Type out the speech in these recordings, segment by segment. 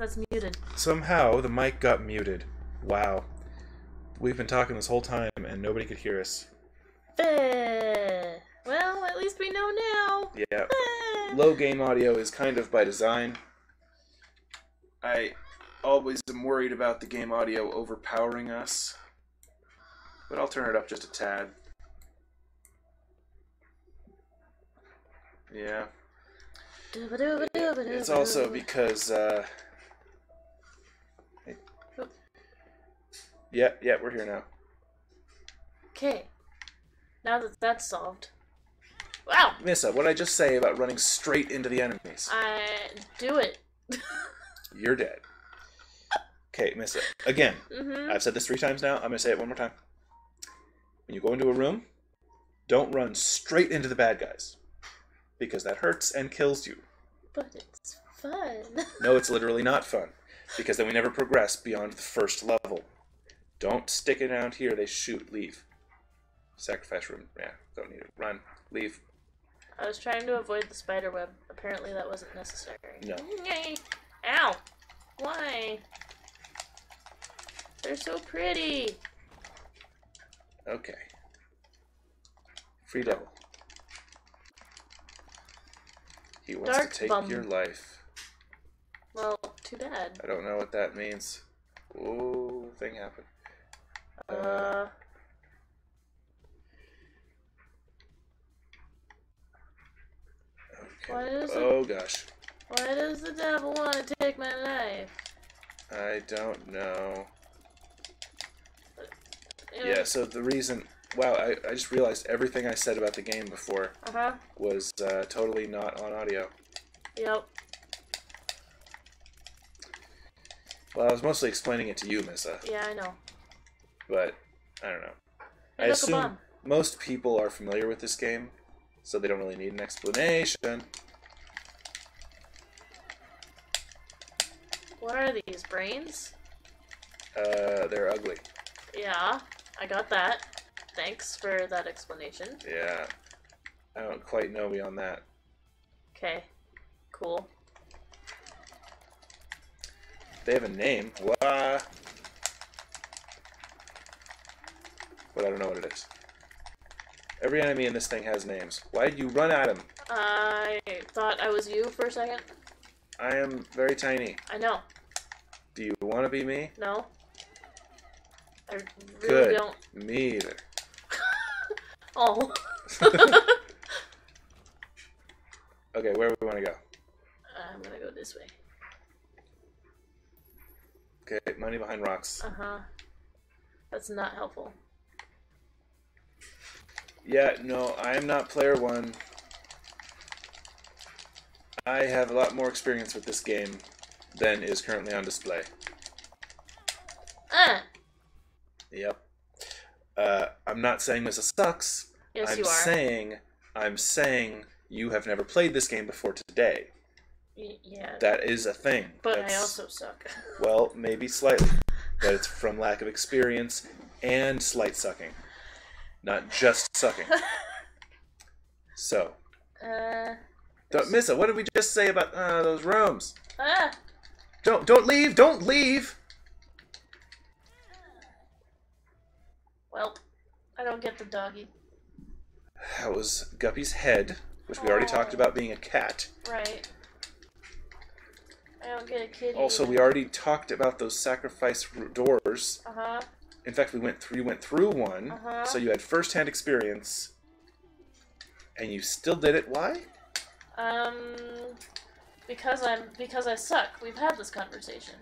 That's muted. Somehow the mic got muted. Wow. We've been talking this whole time and nobody could hear us. Eh, Well, at least we know now. Yeah. Eh. Low game audio is kind of by design. I always am worried about the game audio overpowering us. But I'll turn it up just a tad. Yeah. It's also because uh Yeah, yeah, we're here now. Okay. Now that that's solved. Wow! Missa, what did I just say about running straight into the enemies? I do it. You're dead. Okay, Missa. Again, mm-hmm. I've said this three times now. I'm going to say it one more time. When you go into a room, don't run straight into the bad guys. Because that hurts and kills you. But it's fun. No, it's literally not fun. Because then we never progress beyond the first level. Don't stick it around here. They shoot. Leave. Sacrifice room. Yeah, don't need it. Run. Leave. I was trying to avoid the spider web. Apparently that wasn't necessary. No. Yay. Ow! Why? They're so pretty. Okay. Free devil. He wants Dark to take bum. your life. Well, too bad. I don't know what that means. Oh, thing happened. Uh. Okay. Why does it- oh gosh. Why does the devil want to take my life? I don't know. You Yeah, so the reason. Wow, I, I just realized everything I said about the game before Uh huh. was uh, totally not on audio. Yep. Well, I was mostly explaining it to you, Missa, Yeah, I know. But I don't know. I look, assume most people are familiar with this game, so they don't really need an explanation. What are these brains? Uh, they're ugly. Yeah, I got that. Thanks for that explanation. Yeah. I don't quite know beyond that. Okay. Cool. They have a name. Wah. But I don't know what it is. Every enemy in this thing has names. Why did you run at him? I thought I was you for a second. I am very tiny. I know. Do you want to be me? No. I really Good. don't. Me either. Oh. Okay, where do we want to go? I'm gonna go this way. Okay, money behind rocks. Uh huh. That's not helpful. Yeah, no, I am not player one. I have a lot more experience with this game than is currently on display. Ah! Yep. Uh, I'm not saying this sucks. Yes, I'm you are. saying I'm saying you have never played this game before today. Y- yeah. That is a thing. but I also suck. well, maybe slightly, but it's from lack of experience and slight sucking, not just sucking. So, Uh. don't miss it. What did we just say about uh, those rooms? Ah! Don't don't leave! Don't leave! Well, I don't get the doggy. That was Guppy's head, which we already talked about being a cat. Right. I don't get a kitty. Also, we already talked about those sacrifice doors. Uh huh. In fact, we went through we went through one, Uh-huh. so you had first-hand experience, and you still did it. Why? Um. Because I'm because I suck. We've had this conversation.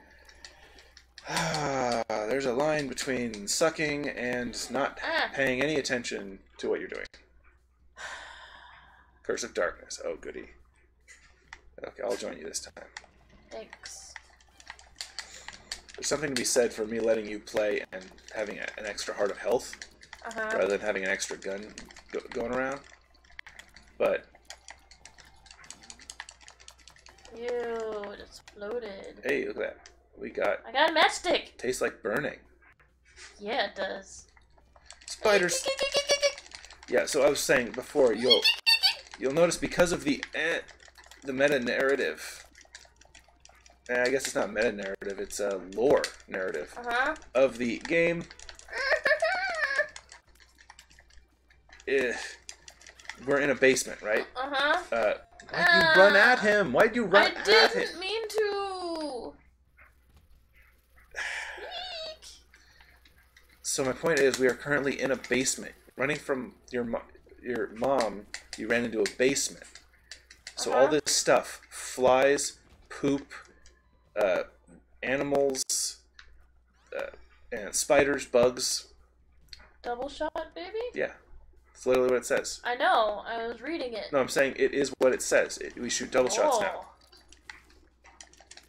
Ah, there's a line between sucking and not Ah. paying any attention to what you're doing. Curse of Darkness. Oh, goody. Okay, I'll join you this time. Thanks. There's something to be said for me letting you play and having a, an extra heart of health Uh huh. rather than having an extra gun go, going around. But Ew, it exploded. hey, look at that. We got I got a matchstick. tastes like burning. Yeah, it does. Spiders. Yeah, so I was saying before, you'll you'll notice because of the eh, the meta narrative, eh, I guess it's not meta narrative, it's a lore narrative Uh huh. of the game. Eh, we're in a basement, right? uh huh. Uh, why'd you run at him? Why'd you run at him? I didn't mean to. So my point is, we are currently in a basement, running from your mo- your mom. You ran into a basement. So all Uh-huh. this stuff, flies, poop, uh, animals, uh, and spiders, bugs. Double shot, baby. Yeah, it's literally what it says. I know. I was reading it. No, I'm saying it is what it says. It, we shoot double shots now. Oh.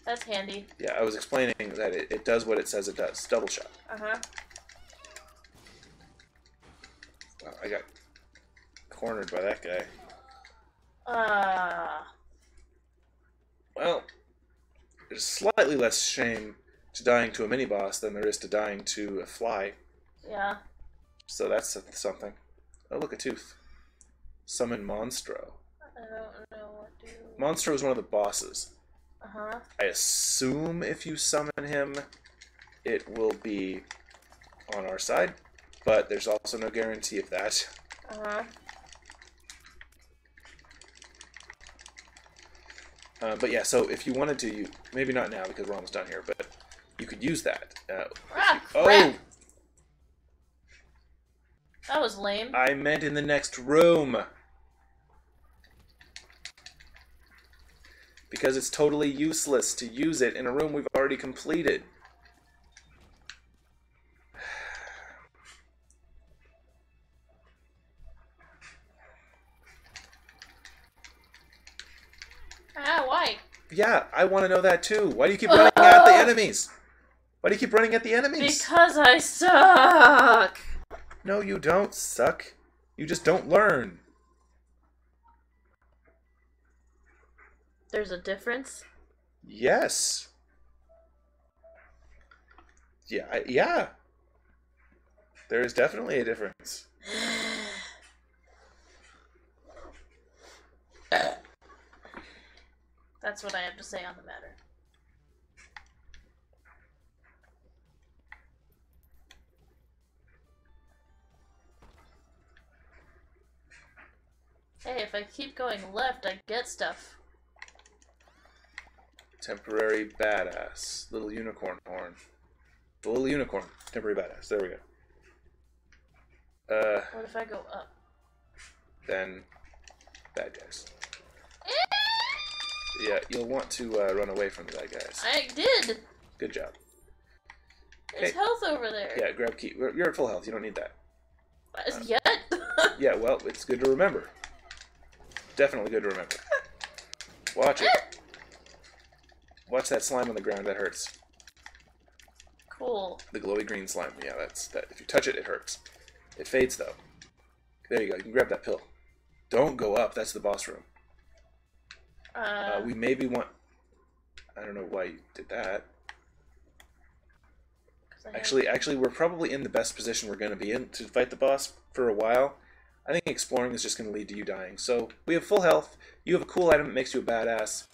That's handy. Yeah, I was explaining that it, it does what it says it does. Double shot. Uh huh. Wow, I got cornered by that guy. Uh. Well, there's slightly less shame to dying to a mini boss than there is to dying to a fly. Yeah. So that's something. Oh, look, a tooth. Summon Monstro. I don't know what to. Monstro is one of the bosses. Uh huh. I assume if you summon him, it will be on our side, but there's also no guarantee of that. Uh huh. Uh, but yeah, so if you wanted to, you maybe not now because we're almost done here, but you could use that. Uh, Ah, oh. That was lame. I meant in the next room. Because it's totally useless to use it in a room we've already completed. ah, why? Yeah, I want to know that too. Why do you keep running at the enemies? Why do you keep running at the enemies? Because I suck. No, you don't suck. You just don't learn. There's a difference. Yes. Yeah, I- yeah. There is definitely a difference. That's what I have to say on the matter. Hey, if I keep going left, I get stuff. Temporary badass. Little unicorn horn. The little unicorn. Temporary badass. There we go. Uh, What if I go up? then bad guys. Yeah, you'll want to uh, run away from the bad guys. I did! Good job. There's Hey. health over there. Yeah, grab key. You're at full health. You don't need that. As Yet? Yeah, well, it's good to remember. Definitely good to remember. Watch it. Watch that slime on the ground. That hurts. cool. The glowy green slime. Yeah, that's that. If you touch it, it hurts. It fades though. There you go. You can grab that pill. Don't go up. That's the boss room. Uh, Uh, we maybe want. I don't know why you did that. I have- Actually, actually, we're probably in the best position we're going to be in to fight the boss for a while. I think exploring is just going to lead to you dying. So we have full health. You have a cool item that makes you a badass.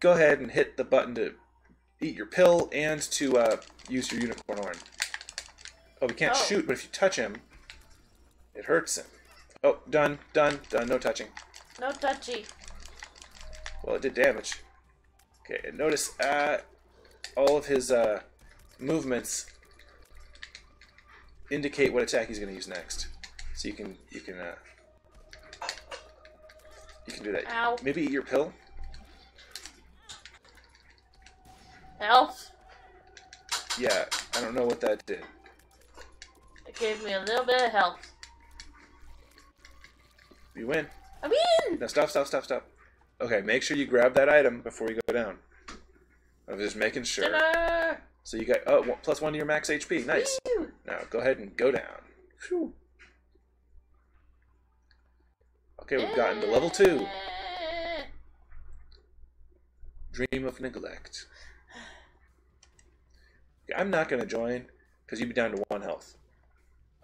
Go ahead and hit the button to eat your pill and to uh, use your unicorn horn. Oh, we can't Oh. shoot, but if you touch him, it hurts him. Oh, done, done, done. No touching. No touchy. Well, it did damage. Okay, and notice uh, all of his uh, movements indicate what attack he's going to use next. So you can you can uh, you can do that. Ow. Maybe eat your pill. Health. Yeah, I don't know what that did. It gave me a little bit of health. You win. I win. Now stop, stop, stop, stop. Okay, make sure you grab that item before you go down. I'm just making sure. Dinner! So you got oh plus one to your max HP. Nice. Woo! Now go ahead and go down. Phew. Okay, we've gotten to level two. Dream of neglect. Okay, I'm not going to join because you'd be down to one health.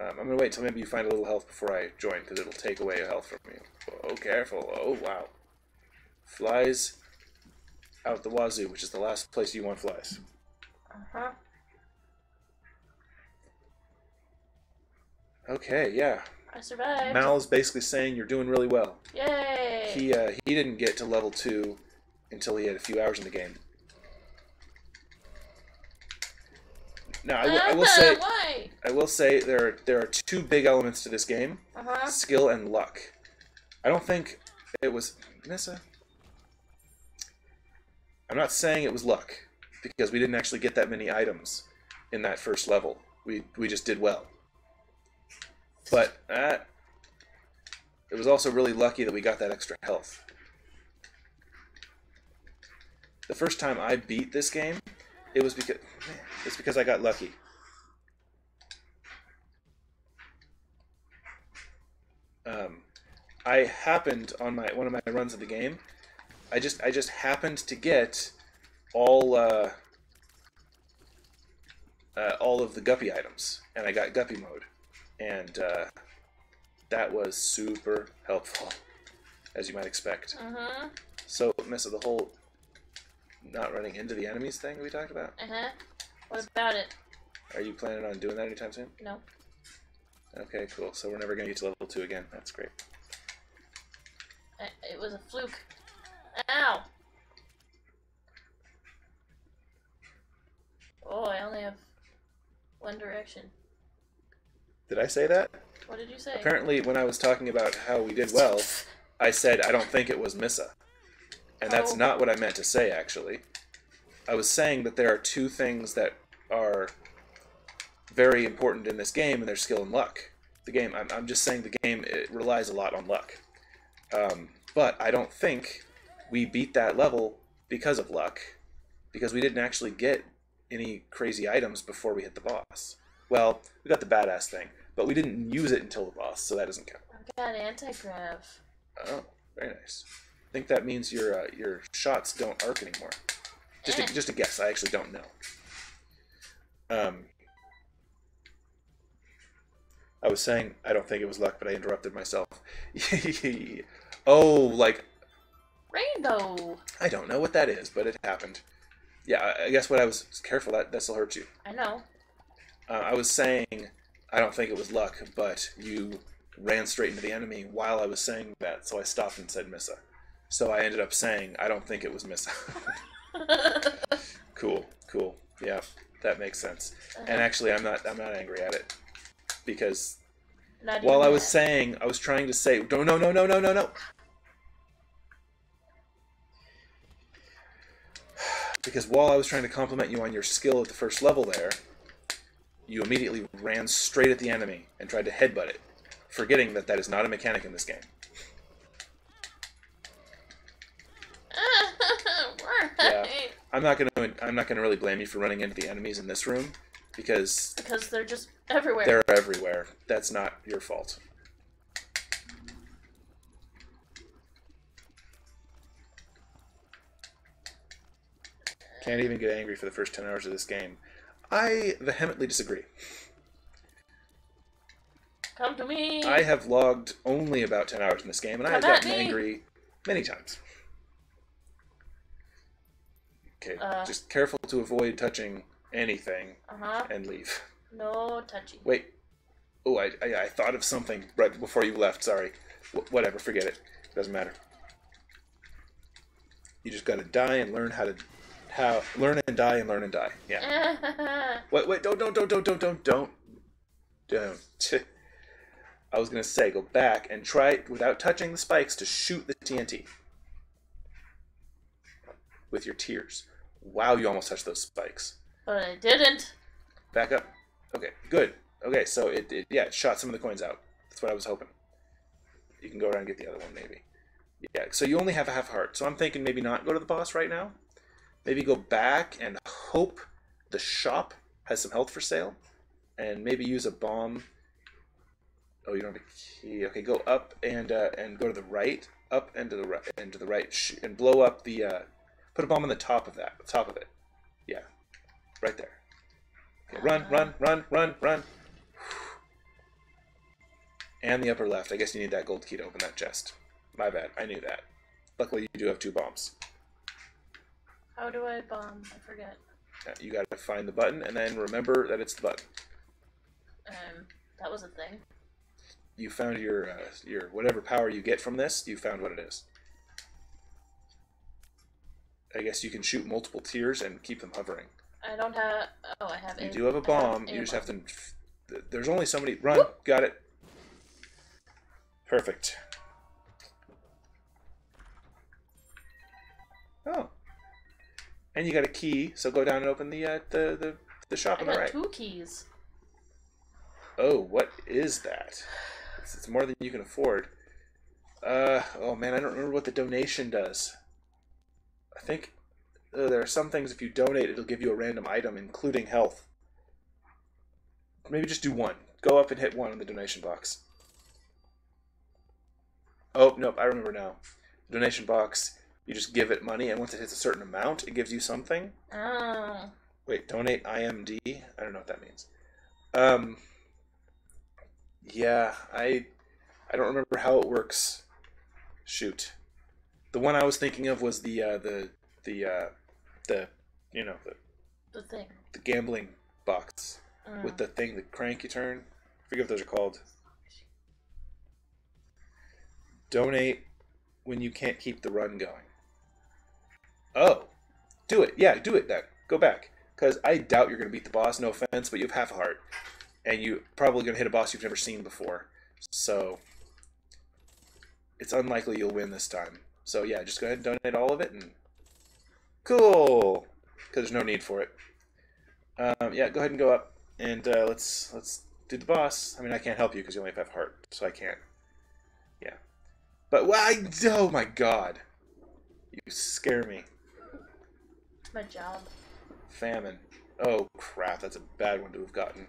Um, I'm going to wait till maybe you find a little health before I join because it'll take away a health from you. Oh, careful. Oh, wow. Flies. out the wazoo, which is the last place you want flies. Uh-huh. Okay, yeah. I survived. Mal's basically saying you're doing really well. Yay! He uh, he didn't get to level two until he had a few hours in the game. Now I will- I will say Why? I will say there are, there are two big elements to this game: Uh-huh. skill and luck. I don't think it was Missa. I'm not saying it was luck because we didn't actually get that many items in that first level. We we just did well. But uh, it was also really lucky that we got that extra health. The first time I beat this game, it was because it's because I got lucky. Um, I happened on my one of my runs of the game. I just I just happened to get all uh, uh, all of the guppy items, and I got guppy mode, and uh, that was super helpful, as you might expect. Uh-huh. So, Missa, the whole not running into the enemies thing we talked about. Uh-huh. What about it? Are you planning on doing that anytime soon? No. Okay, cool. So we're never gonna get to level two again. That's great. It was a fluke. Ow! Oh, I only have one direction. Did I say that? What did you say? Apparently, when I was talking about how we did well, I said I don't think it was Missa. And that's Oh. not what I meant to say, actually. I was saying that there are two things that are very important in this game, and they're skill and luck. The game, I'm, I'm just saying the game it relies a lot on luck. Um, but I don't think we beat that level because of luck, because we didn't actually get any crazy items before we hit the boss. Well, we got the badass thing, but we didn't use it until the boss, so that doesn't count. I've got anti-grav. Oh, very nice. I think that means your uh, your shots don't arc anymore. Just a, Eh. just a guess. I actually don't know. Um, I was saying I don't think it was luck, but I interrupted myself. oh, like Rainbow! I don't know what that is, but it happened. Yeah, I- guess what I was careful that this'll hurt you. I know. Uh, I was saying I don't think it was luck, but you ran straight into the enemy while I was saying that, so I stopped and said Missa. So I ended up saying I don't think it was Missa. cool, cool. Yeah, that makes sense. And actually, I'm not I'm not angry at it because Not while I was that. saying I was trying to say no no no no no no no. Because while I was trying to compliment you on your skill at the first level there, you immediately ran straight at the enemy and tried to headbutt it, forgetting that that is not a mechanic in this game. right. I'm not gonna I'm not gonna really blame you for running into the enemies in this room because Because they're just everywhere. they're everywhere. That's not your fault. Can't even get angry for the first 10 hours of this game. I vehemently disagree. Come to me. I have logged only about 10 hours in this game, and I have gotten me. angry many times. Okay, Uh. just careful to avoid touching anything Uh huh. and leave. No touchy. Wait. Oh, I, I, I thought of something right before you left. Sorry. Wh- whatever, forget it. Doesn't matter. You just gotta die and learn how to how learn and die and learn and die. Yeah. Wait, wait, don't, don't, don't, don't, don't, don't, don't, don't. I was gonna say, go back and try without touching the spikes to shoot the TNT with your tears. Wow, you almost touched those spikes. but I didn't. Back up. Okay, good. Okay, so it, it yeah, it shot some of the coins out. That's what I was hoping. You can go around and get the other one, maybe. Yeah, so you only have a half heart. So I'm thinking maybe not go to the boss right now. Maybe go back and hope the shop has some health for sale. And maybe use a bomb. Oh, you don't have a key. Okay, go up and uh, and go to the right. Up and to the right and to the right. And blow up the uh, put a bomb on the top of that. Top of it. Yeah. Right there. Okay, run, run, run, run, run. And the upper left. I guess you need that gold key to open that chest. My bad. I knew that. Luckily, you do have two bombs. How do I bomb? I forget. You got to find the button and then remember that it's the button. Um, that was a thing. You found your uh, your whatever power you get from this. You found what it is. I guess you can shoot multiple tears and keep them hovering. I don't have. Oh, I have. You do have a bomb. a You just have to. There's only so many. Run. Got it. Perfect. Oh. And you got a key, so go down and open the uh, the, the the shop I on the got right. two keys. Oh, what is that? It's, it's more than you can afford. Uh, oh man, I don't remember what the donation does. I think uh, there are some things if you donate, it'll give you a random item, including health. Maybe just do one. Go up and hit one on the donation box. Oh, nope, I remember now. Donation box, you just give it money, and once it hits a certain amount, it gives you something. Oh. Wait, donate IMD? I don't know what that means. Um Yeah, I I don't remember how it works. Shoot. The one I was thinking of was the uh the the uh the you know, the, The thing. the gambling box Mm. with the thing, the crank you turn. I forget what those are called. Donate when you can't keep the run going. Oh, do it. Yeah, do it. Go back. Because I doubt you're going to beat the boss, no offense, but you have half a heart. And you're probably going to hit a boss you've never seen before. So, it's unlikely you'll win this time. So, yeah, just go ahead and donate all of it. and Cool! Because there's no need for it. Um, yeah, go ahead and go up. And uh, let's let's do the boss. I mean, I can't help you because you only have half a heart, so I can't. Yeah. But, why? Oh my god. You scare me. My job. Famine. Oh crap, that's a bad one to have gotten.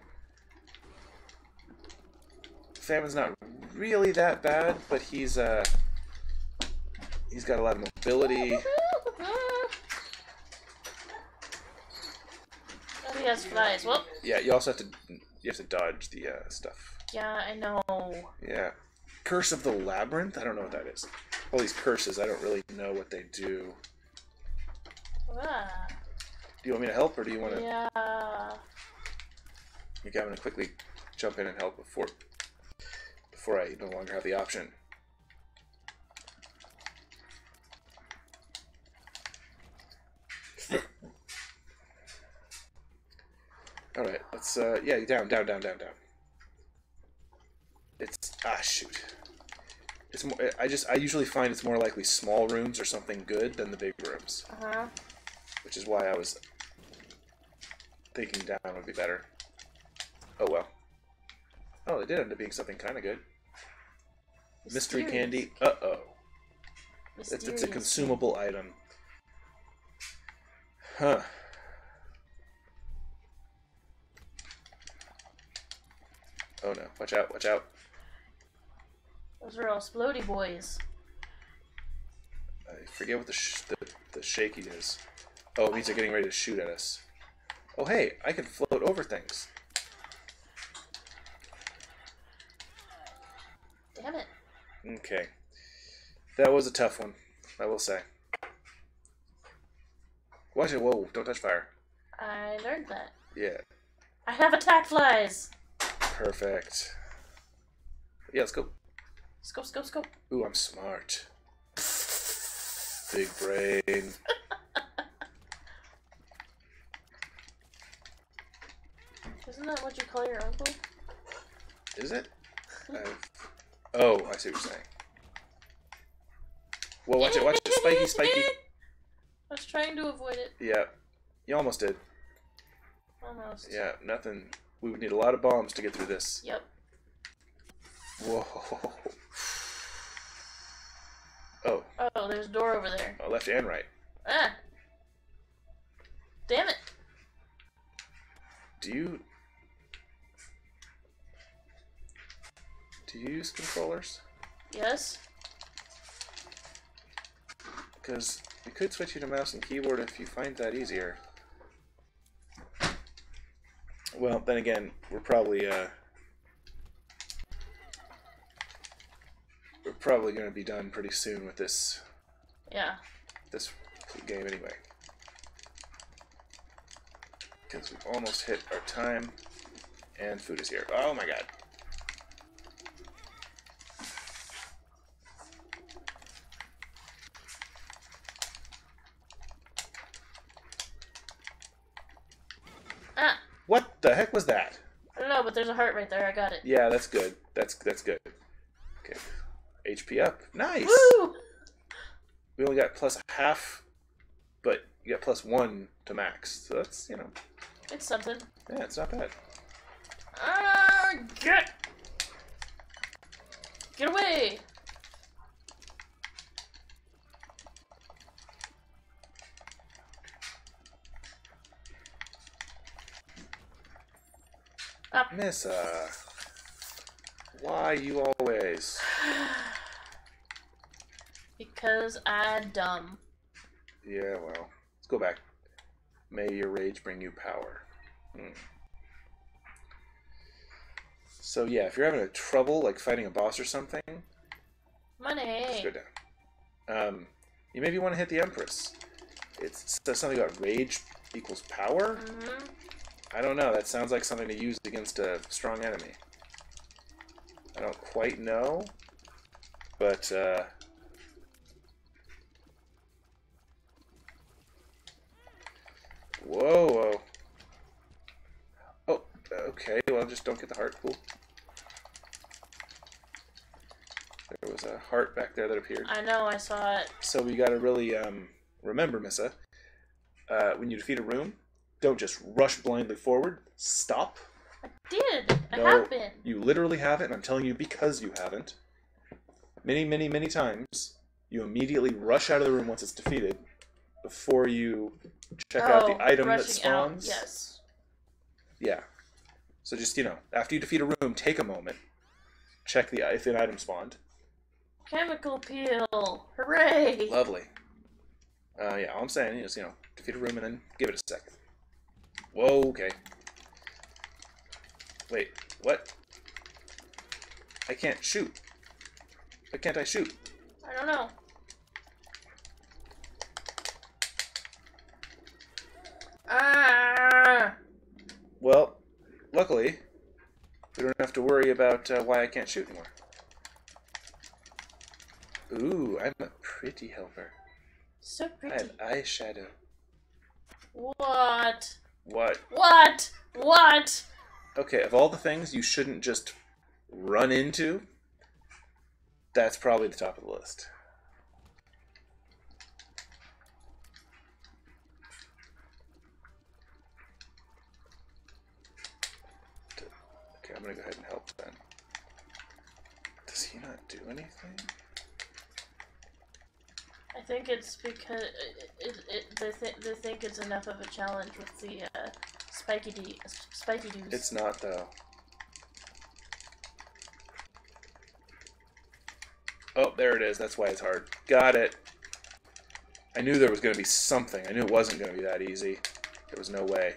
Famine's not really that bad, but he's uh he's got a lot of mobility. Oh, he has flies. Well, Yeah, you also have to you have to dodge the uh, stuff. yeah, I know. Yeah. Curse of the Labyrinth? I don't know what that is. All these curses, I don't really know what they do. Do you want me to help or do you want to yeah. Okay, I'm gonna quickly jump in and help before before I no longer have the option. All right, let's uh yeah, down, down, down, down, down. It's ah shoot. It's more. I just I usually find it's more likely small rooms or something good than the big rooms, Uh huh. Which is why I was thinking down would be better. Oh well. Oh, it did end up being something kind of good. Mystery candy. Uh oh. It's, it's a consumable item. Huh. Oh no! Watch out! Watch out! Those are all splody boys. I forget what the sh- the, the shaky is. Oh, it means they're getting ready to shoot at us. Oh hey, I can float over things. Damn it. Okay, that was a tough one, I will say. Watch it! Whoa! Don't touch fire. I learned that. Yeah, I have attack flies. perfect. Yeah, let's go. Scope, scope, scope. Ooh, I'm smart. Big brain. Isn't that what you call your uncle? Is it? I've... Oh, I see what you're saying. Well, watch it, watch it. Spiky, spiky. I was trying to avoid it. Yeah. You almost did. Almost. Yeah, nothing. We would need a lot of bombs to get through this. Yep. Whoa. Oh, Oh, there's a door over there. uh, left and right. Ah. Damn it. Do you... Do you use controllers? Yes. Because we could switch you to mouse and keyboard if you find that easier. Well, then again, we're probably uh, we're probably going to be done pretty soon with this Yeah. this game anyway. because we've almost hit our time, and food is here. Oh my god. Ah, What the heck was that? I don't know, but there's a heart right there. I got it. Yeah, that's good. That's that's good. Okay, HP up. Nice. Woo! We only got plus half, but you got plus one to max. So that's you know, It's something. yeah, it's not bad. Ah, get! Get away! Up. Missa, why you always? Because I'm dumb. Yeah, well, let's go back. May your rage bring you power. Hmm. So yeah, if you're having a trouble like fighting a boss or something, Money. just go down. Um, you maybe want to hit the Empress. It says something about rage equals power. hmm I don't know. That sounds like something to use against a strong enemy. I don't quite know, but uh, whoa, whoa. Oh, okay. Well, just don't get the heart. Cool. There was a heart back there that appeared. I know, I saw it. So we got to really um, remember, Missa, uh, when you defeat a room, don't just rush blindly forward. Stop. I did! I No, have been. You literally haven't, and I'm telling you because you haven't. Many, many, many times, you immediately rush out of the room once it's defeated before you check out Oh, the item that rushing out, spawns. Yes. Yeah. So just, you know, after you defeat a room, take a moment, check the if an item spawned. Chemical peel! Hooray! Lovely. Uh, yeah, all I'm saying is, you know, defeat a room and then give it a sec. Whoa, okay. Wait, what? I can't shoot. Why can't I shoot? I don't know. Ah! Well, luckily, we don't have to worry about uh, why I can't shoot anymore. Ooh, I'm a pretty helper. So pretty. I have eyeshadow. What? What? What? What? Okay, of all the things you shouldn't just run into, that's probably the top of the list. Okay, I'm gonna go ahead and help then. Does he not do anything? I think it's because it, it, it, they, th- they think it's enough of a challenge with the uh, spiky de- spiky doos. It's not though. Oh, there it is. That's why it's hard. Got it. I knew there was going to be something. I knew it wasn't going to be that easy. There was no way.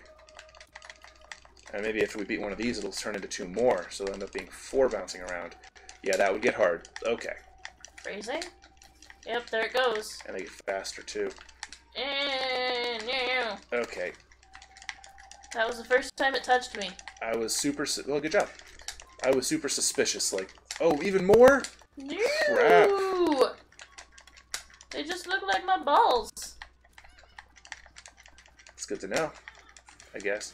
And maybe if we beat one of these, it'll turn into two more, so it'll end up being four bouncing around. Yeah, that would get hard. Okay. Phrasing? Yep, there it goes. And they get faster, too. And yeah, Okay. that was the first time it touched me. I was super... Su- well, good job. I was super suspicious. Like, oh, even more? Crap. They just look like my balls. It's good to know, I guess.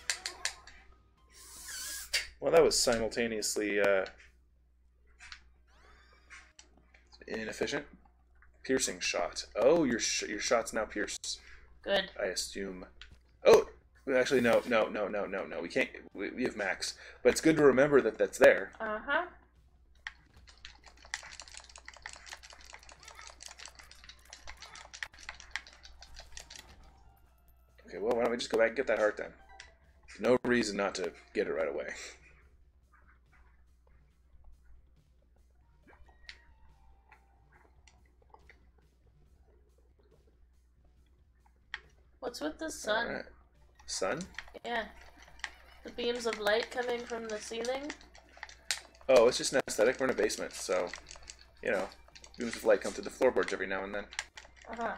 Well, that was simultaneously uh, inefficient. Piercing shot. Oh, your sh- your shot's now pierced. Good. I assume. Oh, actually, no, no, no, no, no, no. We can't. We, we have max, but it's good to remember that that's there. Uh huh. Okay, well, why don't we just go back and get that heart then? No reason not to get it right away. What's with the sun? Right. Sun? Yeah. The beams of light coming from the ceiling? Oh, it's just an aesthetic. We're in a basement, so, you know, beams of light come through the floorboards every now and then. Uh huh.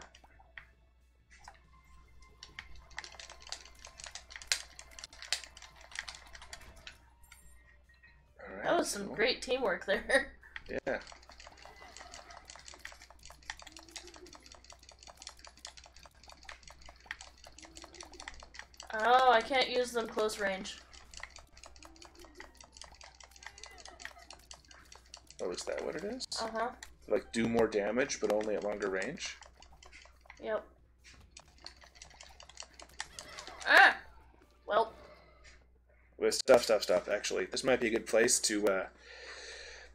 Right, that was some great teamwork there. Yeah. I can't use them close range. Oh, is that what it is? Uh huh. Like do more damage, but only at longer range. Yep. Ah! Well, With stop, stop, stop. Actually, this might be a good place to uh,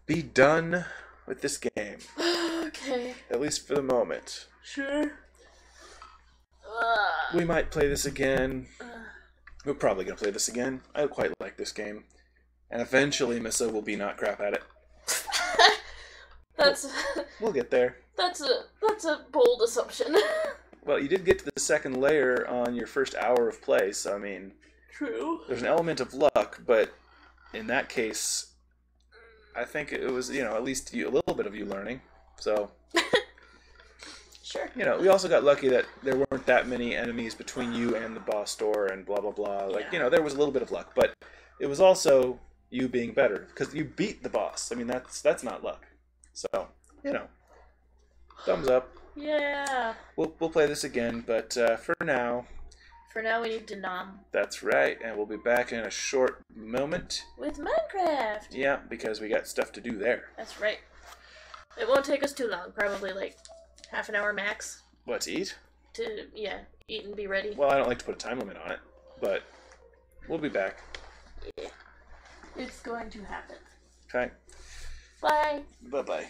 be done with this game, okay. at least for the moment. Sure. Ugh. We might play this again. We're probably gonna play this again. I quite like this game, and eventually Missa will be not crap at it. that's We'll get there. that's a that's a bold assumption. Well, you did get to the second layer on your first hour of play, so I mean, True. there's an element of luck, but in that case, I think it was you know at least you, a little bit of you learning. So Sure. you know, we also got lucky that there weren't that many enemies between you and the boss door and blah blah blah. Like, Yeah. you know, there was a little bit of luck, but it was also you being better because you beat the boss. I mean, that's that's not luck. So, you know, thumbs up. Yeah. We'll we'll play this again, but uh, for now, For now, we need to nom that's right, and we'll be back in a short moment. with Minecraft. Yeah, because we got stuff to do there. That's right. It won't take us too long. Probably like half an hour max What to eat? to yeah eat and be ready. Well, I don't like to put a time limit on it, but we'll be back. It's going to happen. Okay, Bye. bye bye.